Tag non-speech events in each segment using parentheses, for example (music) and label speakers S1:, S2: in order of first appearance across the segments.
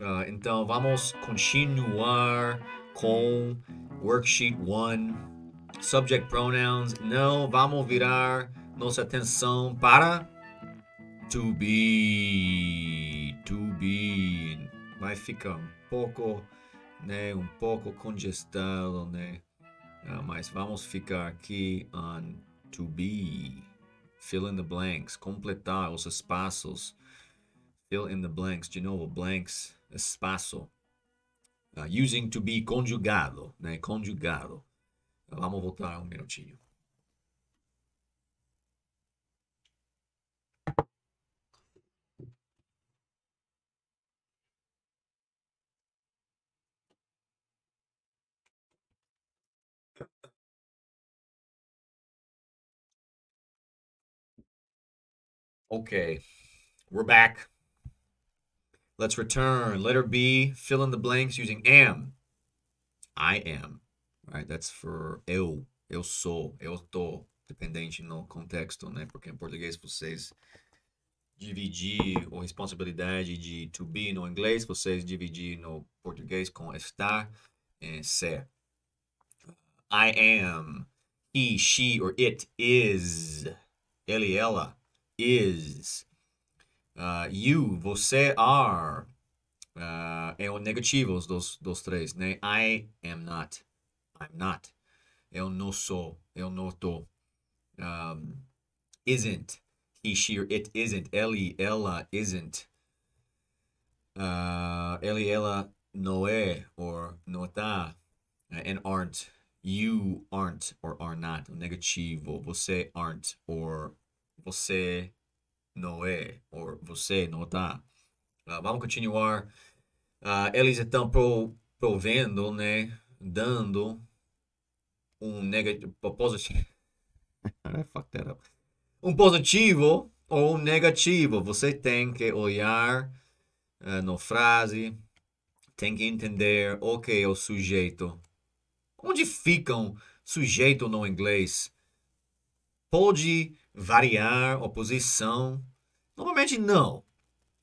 S1: Uh, então vamos continuar com worksheet 1. Subject pronouns. Não vamos virar nossa atenção para to be. To be. Vai ficar um pouco, né? Um pouco congestado, né? Uh, mas vamos ficar aqui on to be. Fill in the blanks. Completar os espaços. Fill in the blanks. De novo, blanks, espaço. Uh, using to be conjugado, né? Conjugado. Vamos voltar um minutinho. Okay, we're back. Let's return. Letter B, fill in the blanks using am. I am. All right, that's for eu. Eu sou. Eu tô. Dependente no contexto, né? Porque em português vocês dividir a responsabilidade de to be no inglês, vocês dividir no português com estar e ser. I am. He, she, or it is. Ele, ela is. Uh, you, você, are. Uh, é o negativo, os dos, dos três, né? I am not. I'm not. Eu não sou. Eu não tô. Um, isn't. He, she, or it isn't. Ele, ela isn't. Uh, ele, ela não é, or não tá. Uh, and aren't. You aren't or are not. O negativo. Você aren't or você não é, ou você não está. Uh, vamos continuar. Uh, eles estão pro, provendo, né? Dando um negativo. Positivo. (laughs) Fuck that up. Um positivo ou um negativo. Você tem que olhar uh, no frase, tem que entender o que é o sujeito. Onde fica um sujeito no inglês? Pode variar oposição? Normalmente não.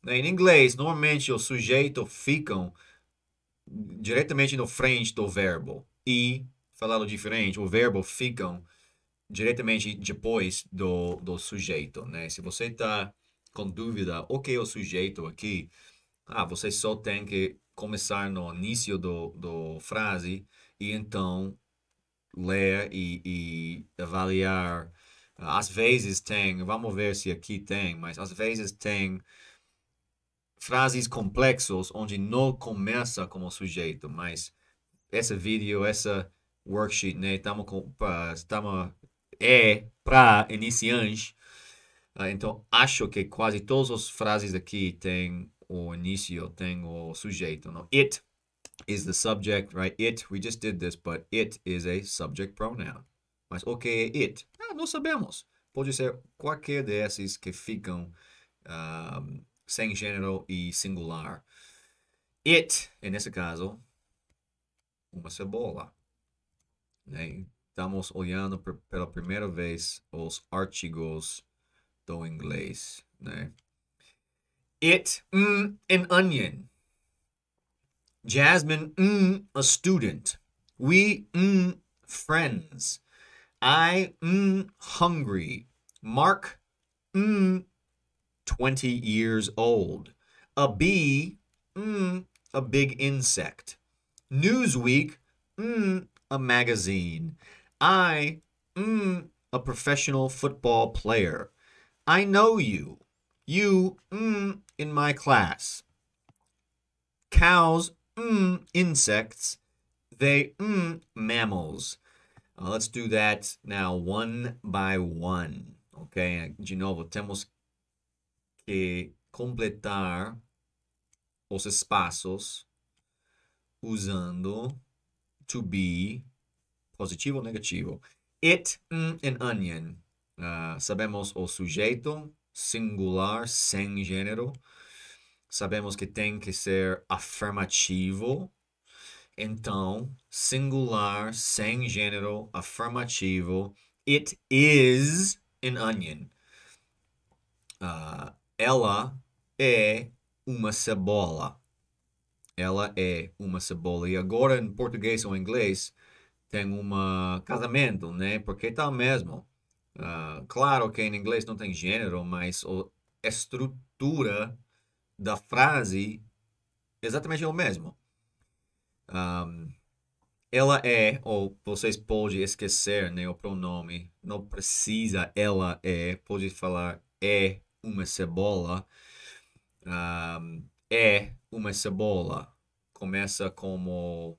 S1: Né? Em inglês, normalmente o sujeito ficam diretamente no frente do verbo. E, falando diferente, o verbo ficam diretamente depois do, do sujeito. Né? Se você está com dúvida, o que é o sujeito aqui? Ah, você só tem que começar no início do, do frase e então ler e, e avaliar às vezes tem, vamos ver se aqui tem, mas às vezes tem frases complexos onde não começa como sujeito, mas esse vídeo, essa worksheet, né, estamos com, estamos é para iniciantes. Uh, então acho que quase todas as frases aqui têm o início, tem o sujeito. No? It is the subject, right? It, we just did this, but it is a subject pronoun. Mas o que é it? Não sabemos. Pode ser qualquer desses que ficam uh, sem gênero e singular. It, nesse caso, uma cebola. Né? Estamos olhando pela primeira vez os artigos do inglês. Né? It, mm, an onion. Jasmine, mm, a student. We, mm, friends. I mm, hungry. Mark mm, 20 years old. A bee, mm, a big insect. Newsweek, mm, a magazine. I, mm, a professional football player. I know you. You, mm, in my class. Cows, mm, insects. They, mm, mammals. Uh, let's do that now one by one. Ok? De novo, temos que completar os espaços usando to be positivo ou negativo. It, mm, an onion. Uh, sabemos o sujeito singular sem gênero. Sabemos que tem que ser afirmativo então, singular, sem gênero, afirmativo. It is an onion. Uh, ela é uma cebola. ela é uma cebola. E agora em português ou inglês tem um casamento, né? Porque tá mesmo. Uh, claro que em inglês não tem gênero, mas a estrutura da frase é exatamente o mesmo. Um, ela é, ou vocês podem esquecer né, o pronome, não precisa ela é, pode falar é uma cebola. Um, é uma cebola. Começa como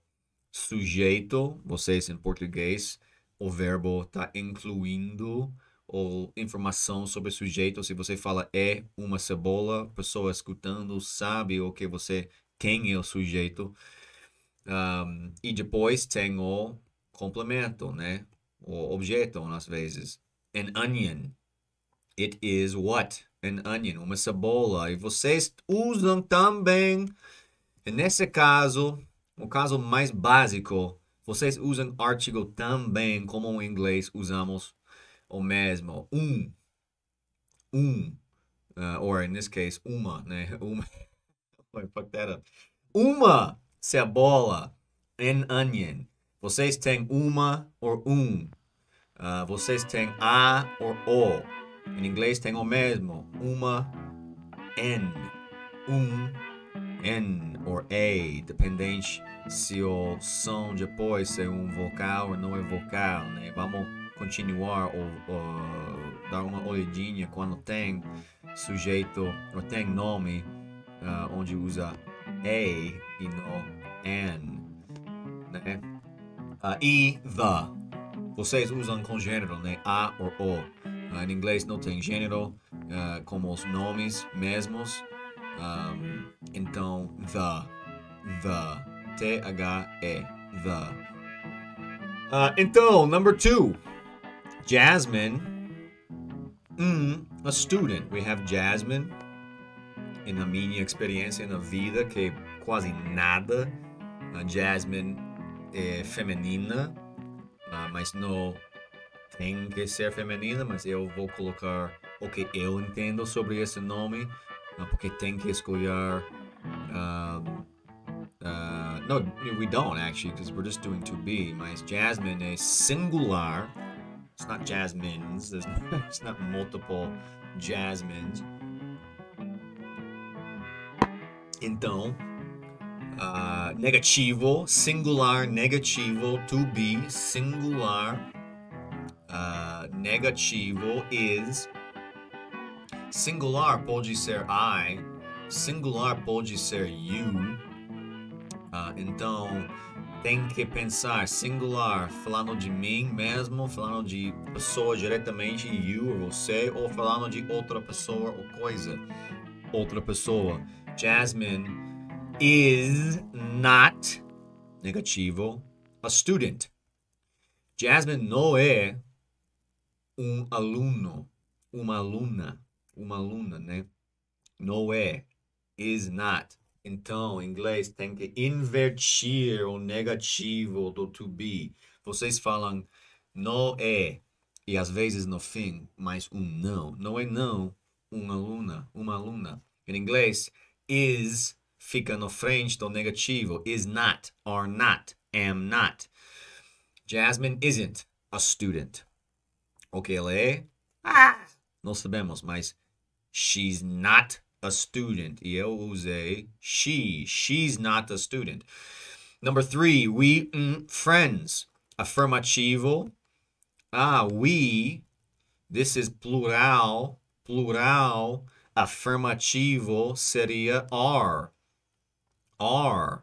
S1: sujeito, vocês em português, o verbo está incluindo ou informação sobre o sujeito. Se você fala é uma cebola, a pessoa escutando sabe o que você, quem é o sujeito. Um, e depois tem o complemento, né? O objeto, às vezes. An onion. It is what? An onion, uma cebola. E vocês usam também, nesse caso, o caso mais básico, vocês usam artigo também, como em inglês usamos o mesmo. Um. Um. Uh, or in this case, uma, né? (laughs) Uma. fuck that up. Uma cebola and onion. Vocês têm uma ou um. Uh, vocês têm a ou o. Em inglês tem o mesmo. Uma, n. Um, n ou a. Dependente se o som depois é um vocal ou não é vocal. Né? Vamos continuar ou, ou dar uma olhadinha quando tem sujeito ou tem nome uh, onde usa a e no an, né? Uh, e the. Vocês usam com gênero, né? A ou o. Uh, em inglês não tem gênero, uh, como os nomes mesmos. Um, então, the. The. T-H-E. The. Uh, então, number two. Jasmine. Mm, a student. We have Jasmine e na minha experiência na vida, que quase nada, a Jasmine é feminina, uh, mas não tem que ser feminina, mas eu vou colocar o que eu entendo sobre esse nome, uh, porque tem que escolher. Um, uh, no, we don't actually, because we're just doing to be. Mas Jasmine é singular. It's not Jasmines. It's (laughs) not multiple Jasmines. Então, uh, negativo, singular, negativo, to be, singular, uh, negativo is. Singular pode ser I, singular pode ser you. Uh, então, tem que pensar singular, falando de mim mesmo, falando de pessoa diretamente, you, você, ou falando de outra pessoa ou coisa, outra pessoa. Jasmine is not, negativo, a student. Jasmine no é um aluno, uma aluna, uma aluna, né? No é, is not. Então, em inglês tem que invertir o negativo do to be. Vocês falam no é e às vezes no fim mais um não. Não é não, uma aluna, uma aluna. Em inglês, is fica no frente do negativo. Is not, are not, am not. Jasmine isn't a student. O que ela é? Ah, não sabemos, mas she's not a student. E eu usei she. She's not a student. Number three, we mm, friends. Affirmativo. Ah, we. This is plural. Plural afirmativo seria are. Are.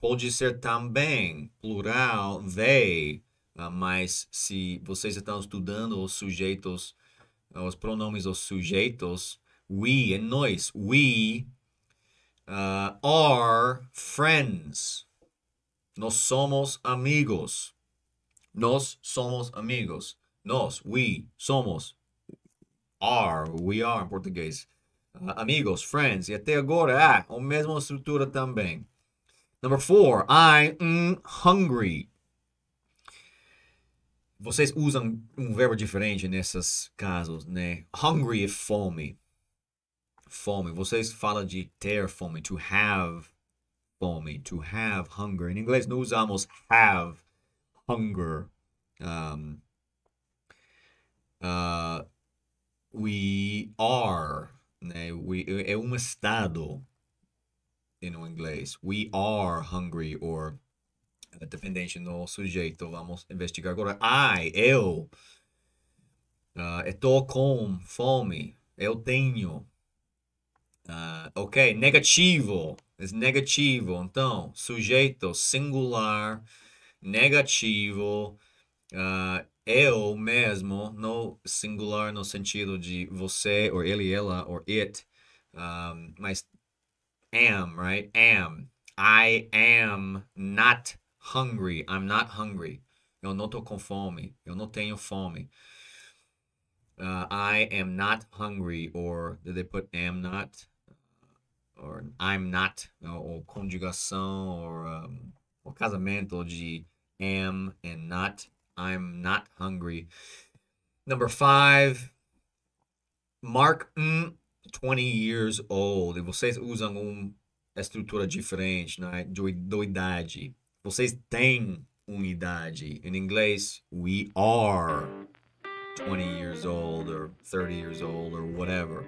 S1: Pode ser também plural, they, uh, mas se vocês estão estudando os sujeitos, os pronomes dos sujeitos, we é nós, we uh, are friends. Nós somos amigos. Nós somos amigos. Nós, we, somos are, we are em português. Uh, amigos, friends, e até agora, ah, a mesma estrutura também. Number four, I am hungry. Vocês usam um verbo diferente nesses casos, né? Hungry é fome. fome. Vocês falam de ter fome, to have fome, to have hunger. Em inglês não usamos have hunger. Um, uh, we are, né? We, é um estado no inglês. We are hungry or dependente no sujeito. Vamos investigar agora. I, eu, uh, estou com fome. Eu tenho. Uh, ok, negativo. É negativo. Então, sujeito singular, negativo. Eu mesmo, no singular no sentido de você, ou ele, ela, or it. Um, mas am, right? Am. I am not hungry. I'm not hungry. Eu não tô com fome. Eu não tenho fome. Uh, I am not hungry. Or did they put am not? Or I'm not. Ou conjugação. Or um, casamento de am and not. I'm not hungry. Number five. Mark mm, 20 years old. E vocês usam uma estrutura diferente, né? De, de idade. Vocês têm uma idade. Em inglês, we are 20 years old or 30 years old or whatever.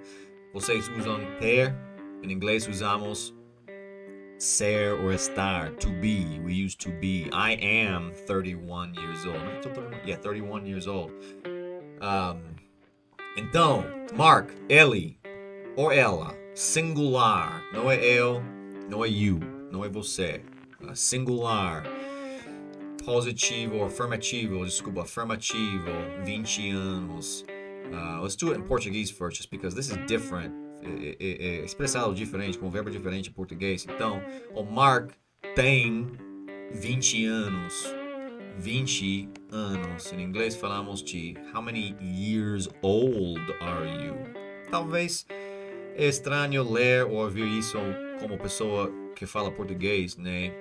S1: Vocês usam ter. Em inglês usamos ser or estar, to be. We use to be. I am 31 years old. Yeah, 31 years old. Um, então, Mark, ele or ela, singular. Não é eu, não é you, não é você. Uh, singular, positivo ou afirmativo, desculpa, afirmativo, 20 anos. Uh, let's do it in Portuguese first, just because this is different. É, é, é expressado diferente, com verbo diferente em português. Então, o Mark tem 20 anos. 20 anos. Em inglês falamos de how many years old are you? Talvez é estranho ler ou ouvir isso como pessoa que fala português, né?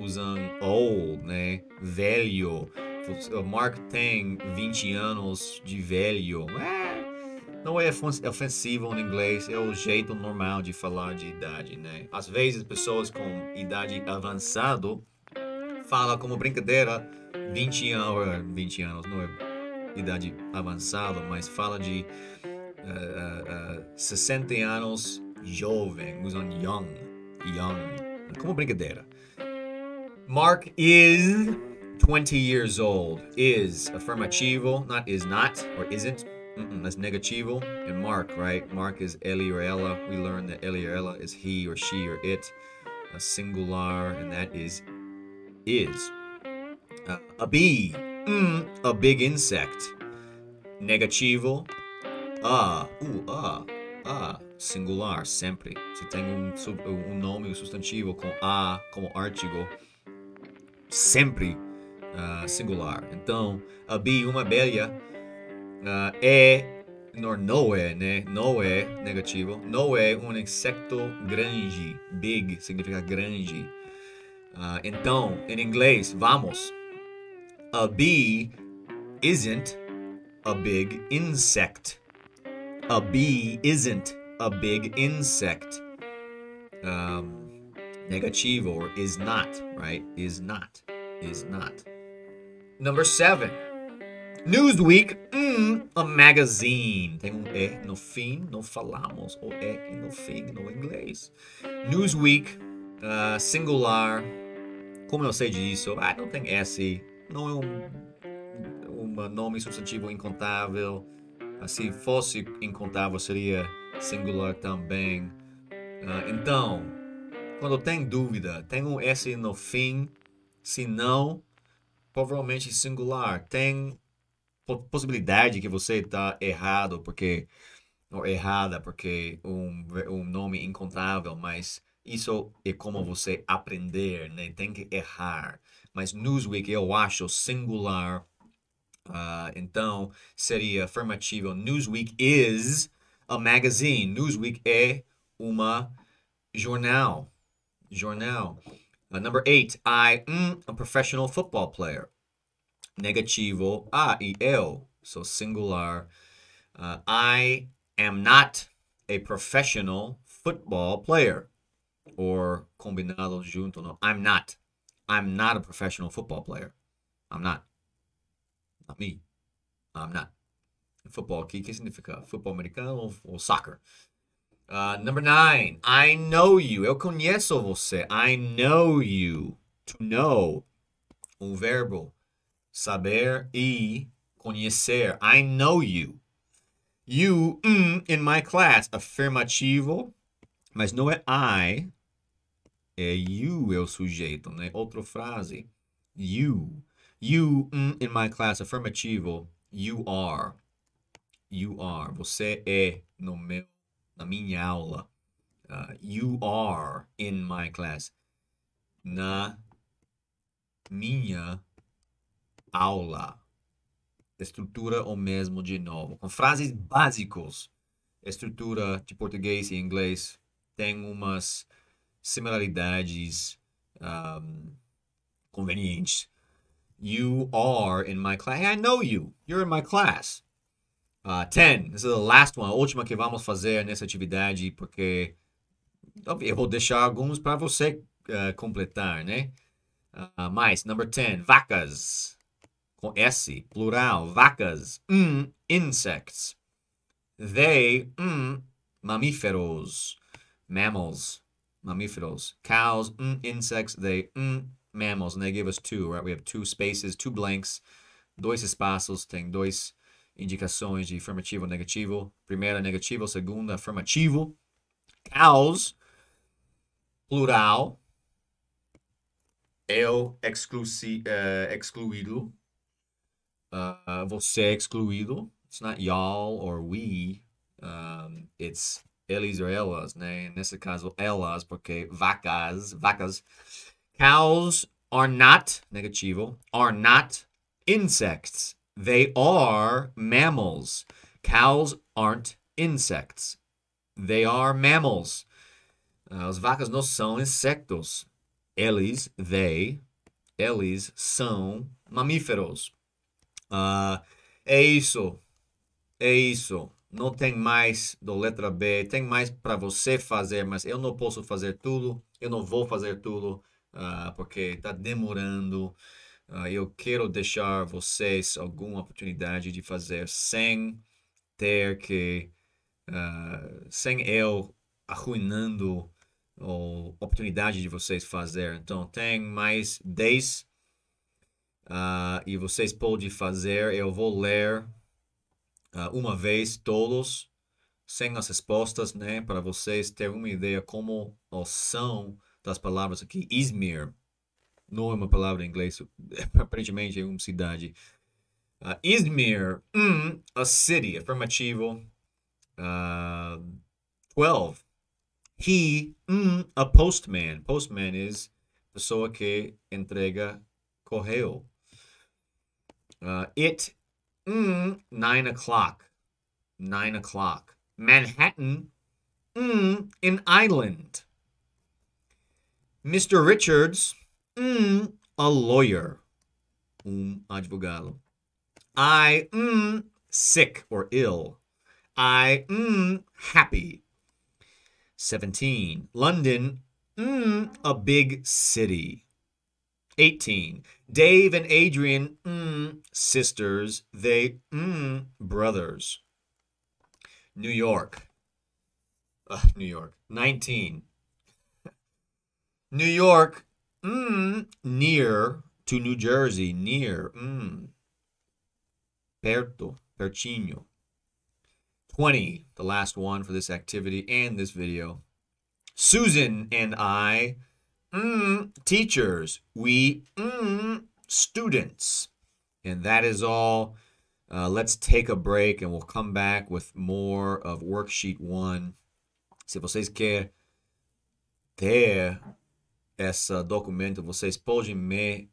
S1: Usando old, né? Velho. O Mark tem 20 anos de velho. É, não é ofensivo em inglês, é o jeito normal de falar de idade, né? Às vezes pessoas com idade avançado falam como brincadeira 20 anos, 20 anos, não é idade avançada, mas fala de uh, uh, uh, 60 anos jovem, usam young, young, como brincadeira. Mark is 20 years old. Is affirmativo, not is not or isn't. Mm-mm, that's negativo. And Mark, right? Mark is Eli or Ella. We learned that Eli or Ella is he or she or it. A singular, and that is is. Uh, a bee, mm, a big insect. Negativo. A, uh, a, a, singular, sempre. Se tem um, um nome, um substantivo com a como artigo, sempre uh, singular. Então, a bee, uma abelha, uh, é, não, não é, né? Não é negativo. Não é um insecto grande. Big significa grande. Uh, então, em inglês, vamos. A bee isn't a big insect. A bee isn't a big insect. Um, negativo or is not, right? Is not. Is not. Number seven. Newsweek, a magazine. Tem um E no fim, não falamos o E no fim no inglês. Newsweek, uh, singular. Como eu sei disso? Ah, não tem S. Não é um, um nome substantivo incontável. Se fosse incontável, seria singular também. Uh, então, quando tem dúvida, tem um S no fim. Se não, provavelmente singular. Tem possibilidade que você está errado porque ou errada porque um, um nome incontável, mas isso é como você aprender, né? Tem que errar. Mas Newsweek eu acho singular Uh, então, seria afirmativo. Newsweek is a magazine. Newsweek é uma jornal. Jornal. Uh, number eight, I am a professional football player. Negativo, a e eu. So singular. Uh, I am not a professional football player. Or combinado junto, no. I'm not. I'm not a professional football player. I'm not. Not me. I'm not. Football aqui, que significa? Futebol americano ou, ou soccer? Uh, number nine, I know you. Eu conheço você. I know you. To know. Um verbo. Saber e conhecer. I know you. You, mm, in my class. Afirmativo. Mas não é I. É you é o sujeito, né? Outra frase. You. You, mm, in my class. Afirmativo. You are. You are. Você é no meu, na minha aula. Uh, you are in my class. Na minha aula. Estrutura o mesmo de novo. Com frases básicos. Estrutura de português e inglês tem umas similaridades um, convenientes. You are in my class. I know you. You're in my class. Uh, 10. This is the last one. A última que vamos fazer nessa atividade, porque eu vou deixar alguns para você uh, completar, né? Uh, mais, number 10. Vacas. Com S, plural. Vacas. Mm, insects. They, mm, mamíferos. Mammals. Mamíferos. Cows, mm, insects. They, mm, mammals. And they give us two, right? We have two spaces, two blanks. Dois espaços. Tem dois indicações de afirmativo negativo. Primeira, negativo. Segunda, afirmativo. Cows, plural. Eu exclusi, uh, excluído. Uh, você é excluído. It's not y'all or we. Um, it's eles or elas, né? Nesse caso, elas, porque vacas, vacas. Cows are not, negativo, are not insects. They are mammals. Cows aren't insects. They are mammals. Uh, as vacas não são insectos. Eles, they, eles são mamíferos. Uh, é isso. É isso. Não tem mais do letra B. Tem mais para você fazer, mas eu não posso fazer tudo. Eu não vou fazer tudo uh, porque está demorando. Uh, eu quero deixar vocês alguma oportunidade de fazer sem ter que, sem eu arruinando a oportunidade de vocês fazer. Então, tem mais 10 uh, e vocês podem fazer. Eu vou ler uma vez todos, sem as respostas, né? Para vocês terem uma ideia como são das palavras aqui. Izmir não é uma palavra em inglês, (laughs) aparentemente é uma cidade. Uh, Izmir, mm, a city, afirmativo. Uh, 12. He, mm, a postman. Postman is pessoa que entrega correio. Uh, it, mm, 9 o'clock. 9 o'clock. Manhattan, mm, an island. Mr. Richards, mm, a lawyer, um advogado. I mm, sick or ill. I mm, happy. 17. London, mm, a big city. 18. Dave and Adrian, mm, sisters. They, mm, brothers. New York. New York. 19. New York, Mm, near to New Jersey. Near. Mm. Perto. Pertinho. 20, the last one for this activity and this video. Susan and I, mm, teachers. We, mm, students. And that is all. Uh, let's take a break and we'll come back with more of worksheet one. Se vocês querem ter esse documento, vocês podem me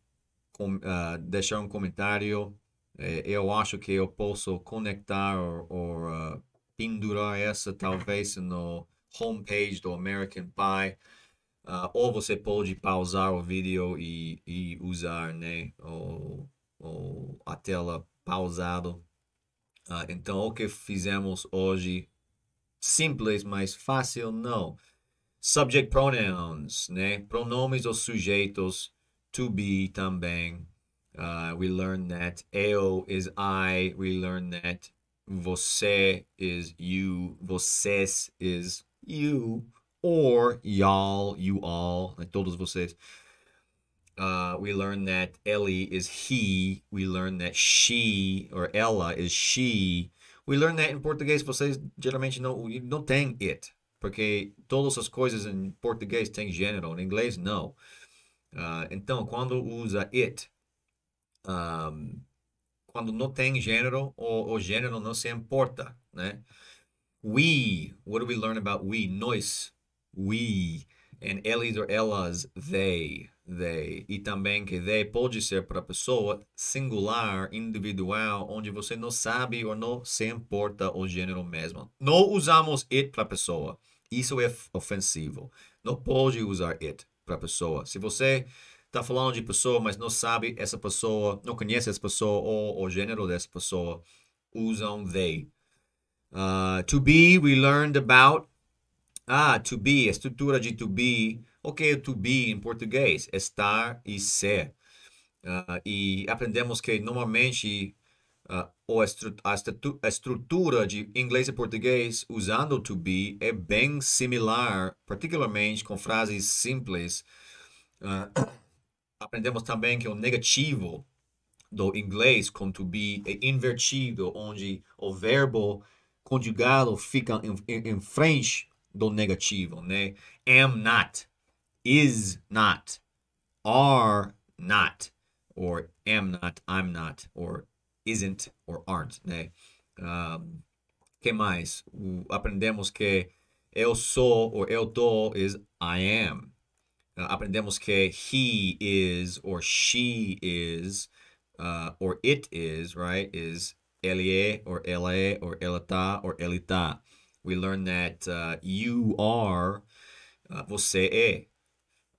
S1: uh, deixar um comentário. Eu acho que eu posso conectar ou uh, pendurar essa talvez no homepage do American Pie. Uh, ou você pode pausar o vídeo e, e usar né, o, o, a tela pausado. Uh, então, o que fizemos hoje simples, mais fácil, não. Subject pronouns, né? Pronomes ou sujeitos, to be também. Uh, we learn that eu is I. We learn that você is you. Vocês is you. Or y'all, you all, né? todos vocês. Uh, we learn that Ellie is he. We learn that she or ela is she. We learn that em português vocês geralmente não, não tem it. Porque todas as coisas em português têm gênero, em inglês não. Uh, então, quando usa it, um, quando não tem gênero, o, o gênero não se importa, né? We, what do we learn about we? Nós, we. And eles or elas, they, they. E também que they pode ser para pessoa singular, individual, onde você não sabe ou não se importa o gênero mesmo. Não usamos it para pessoa. Isso é ofensivo. Não pode usar it para pessoa. Se você está falando de pessoa, mas não sabe essa pessoa, não conhece essa pessoa ou o gênero dessa pessoa, usam they. Uh, to be, we learned about. Ah, to be, a estrutura de to be. O que é to be em português? Estar e ser. Uh, e aprendemos que normalmente uh, a, a estrutura de inglês e português usando to be é bem similar, particularmente com frases simples. Uh, (coughs) aprendemos também que o negativo do inglês com to be é invertido, onde o verbo conjugado fica em, em, em frente do negativo, né? Am not, is not, are not, or am not, I'm not, or isn't or aren't, né? Um, que mais? aprendemos que eu sou ou eu tô is I am. Uh, aprendemos que he is or she is uh, or it is, right? Is ele or ela or ela tá or ele tá. We learn that uh, you are, uh, você é.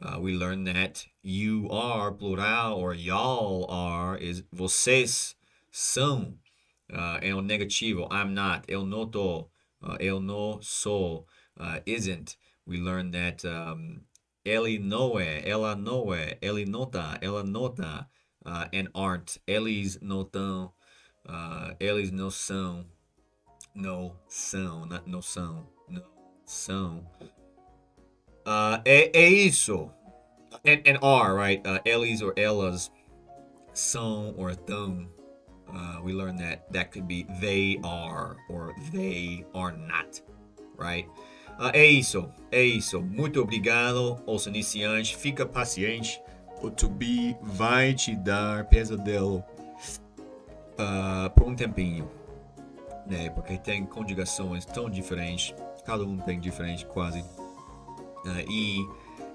S1: Uh, we learn that you are, plural, or y'all are, is vocês são. Uh, é o negativo. I'm not. Eu não tô. Uh, eu não sou. Uh, isn't. We learn that um, ele não é. Ela não é. Ele não tá. Ela não tá. Uh, and aren't. Eles não estão. Uh, eles não são. Não são. Não são. Uh, é, é isso. And, and are, right? Uh, eles or elas são or tão. Uh, we learned that that could be they are or they are not, right? Uh, é isso, é isso. Muito obrigado aos iniciantes. Fica paciente. O to be vai te dar pesadelo uh, por um tempinho, né? Porque tem conjugações tão diferentes. Cada um tem diferente, quase. Uh, e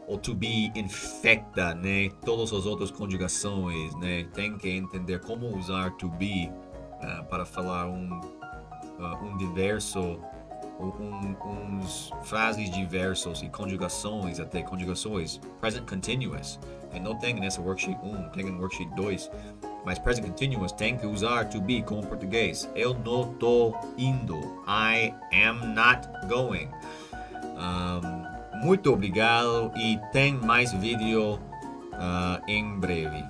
S1: o to be infecta, né? Todas as outras conjugações, né? Tem que entender como usar to be uh, para falar um, uh, um diverso, um, uns frases diversos e conjugações, até conjugações present continuous. E não tem nessa worksheet 1, tem no worksheet 2. Mas present continuous tem que usar to be como português. Eu não tô indo. I am not going. Um, muito obrigado e tem mais vídeo uh, em breve.